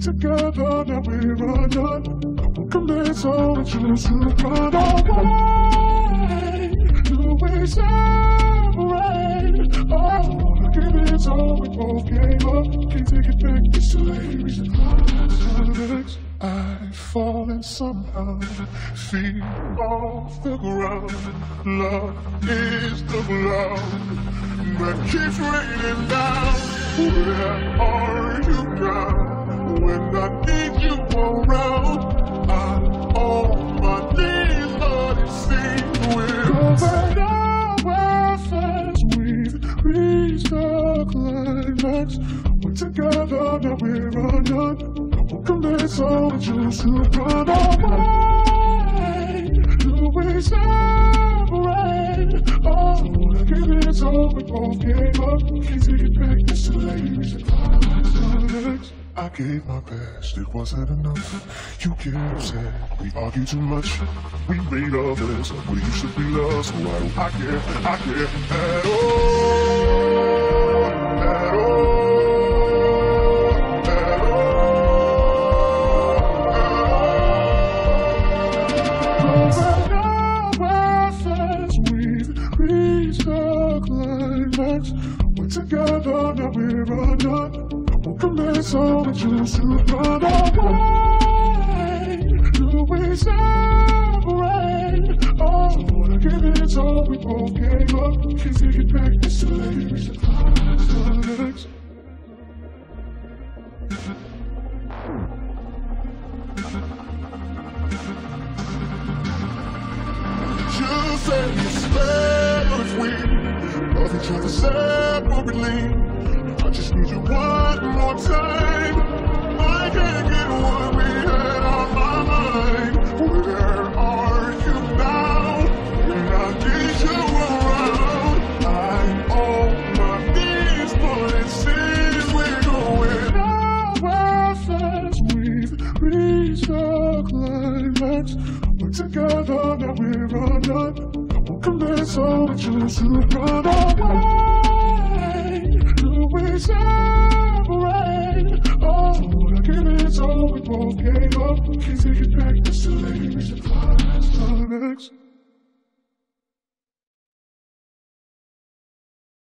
Together, now we're undone. We'll commit, so we choose to run away. Do we? Give all, we both gave up. Can't take it back, it's too late, reason climax. I've fallen somehow, feet off the ground. Love is the ground that keeps raining down. Where are you now? When I need climax. We're together, now we're undone. We'll commit, so we choose to run away. Do oh, we separate? Oh, it so we both gave up. Can't take it back, it's too. We. I gave my best, it wasn't enough. You get upset, we argue too much. We made a mess what used to be love, so why do I care? I care at all, we're undone. We'll commit, so we choose to run away. Do we separate? Oh, wanna give it all, we both gave up. Can't take it back, it's too late. We should climax. You say it's better if we love each other separately. Just need you one more time. I can't get what we had on my mind. Where are you now? When I need you around, I'm knees, but it seems we're going nowhere fast. We've reached the climax. We're together, now we're undone. We'll commit, so we choose to run away is alright. Oh, I give it all, we both gave up. Can't take it back, this is the lady, we should fly.